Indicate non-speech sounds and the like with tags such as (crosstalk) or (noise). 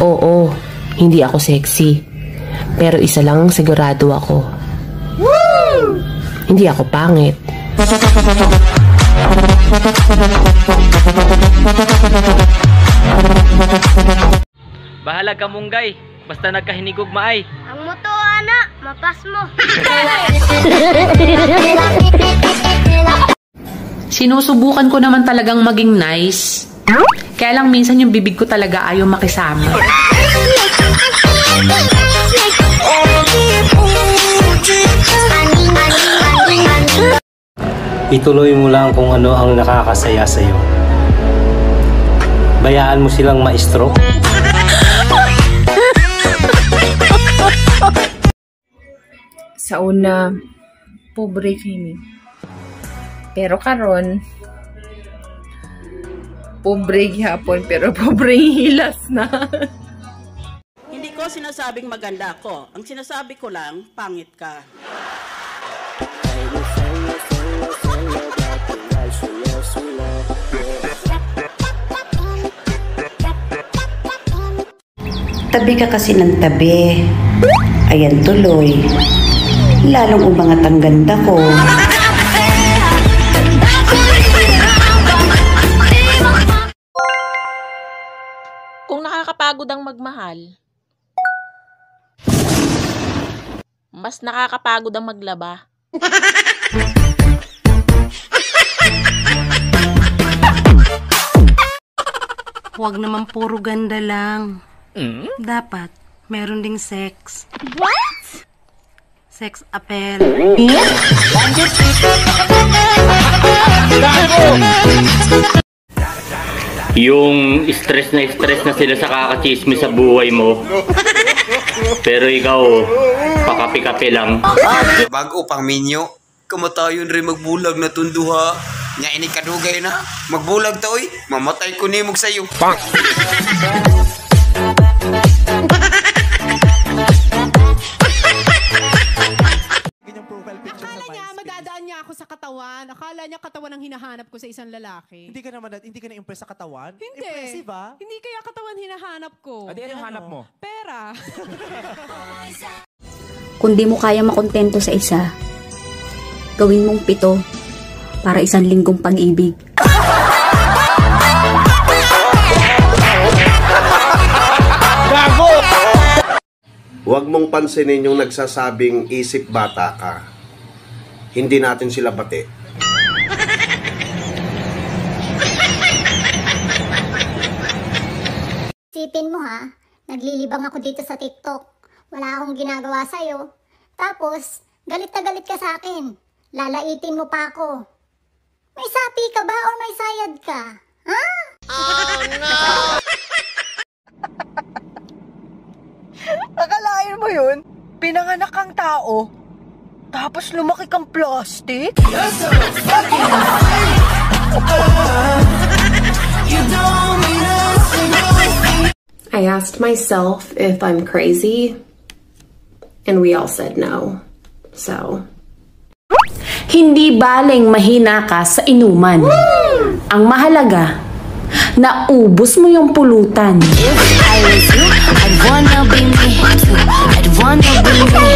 Oo, hindi ako sexy. Pero isa lang sigurado ako. Hindi ako pangit. Bahala ka munggay, basta nagkahinigog maay. Ang moto, ana, mapas mo. Sinusubukan ko naman talagang maging nice. Kaya lang minsan yung bibig ko talaga ayaw makisama. Ituloy mo lang kung ano ang nakakasaya sa'yo. Bayaan mo silang maestro. sa una pobre kini pero karon pobre gyapon pero pobre hilas na Hindi ko sinasabing maganda ako. Ang sinasabi ko lang, pangit ka. Tabi ka kasi ng tabi. Ayan tuloy. Lalong umangat ang ganda ko. Nakakapagod ang magmahal, mas nakakapagod ang maglaba. Huwag naman puro ganda lang. Dapat, meron ding sex. What? Sex appeal. Yung stress na stress na sila sa kakachismis sa buhay mo. Pero ikaw, pakapi-kapi lang. Bago pang minyo, kamatayon rin magbulag na tunduha. Nya ini kadugay na, magbulag ta oy, mamatay ko nimog sayo. Akala (laughs) katawan. Akala niya katawan ang hinahanap ko sa isang lalaki. Hindi ka naman, hindi ka na-impress sa katawan? Hindi. Impressive ah. Hindi kaya katawan hinahanap ko. Adi, ano hanap mo? Pera. (laughs) Kung di mo kaya makontento sa isa, gawin mong pito para isang linggong pag-ibig. Huwag mong pansinin yung nagsasabing isip bata ka. Hindi natin sila bate. Sipin mo ha, naglilibang ako dito sa TikTok. Wala akong ginagawa sa'yo. Tapos, galit na galit ka sa akin. Lalaitin mo pa ako. May sapi ka ba or may sayad ka? Ha? Oh (laughs) no! Akalain mo yun? Pinanganak kang tao, tapos lumaki kang plastic? I asked myself if I'm crazy, and we all said no. So, hindi baling mahina ka sa inuman. Ang mahalaga, naubos mo yung pulutan. I was you, I'd wanna be me too. I'd wanna be me too. I'd wanna be me.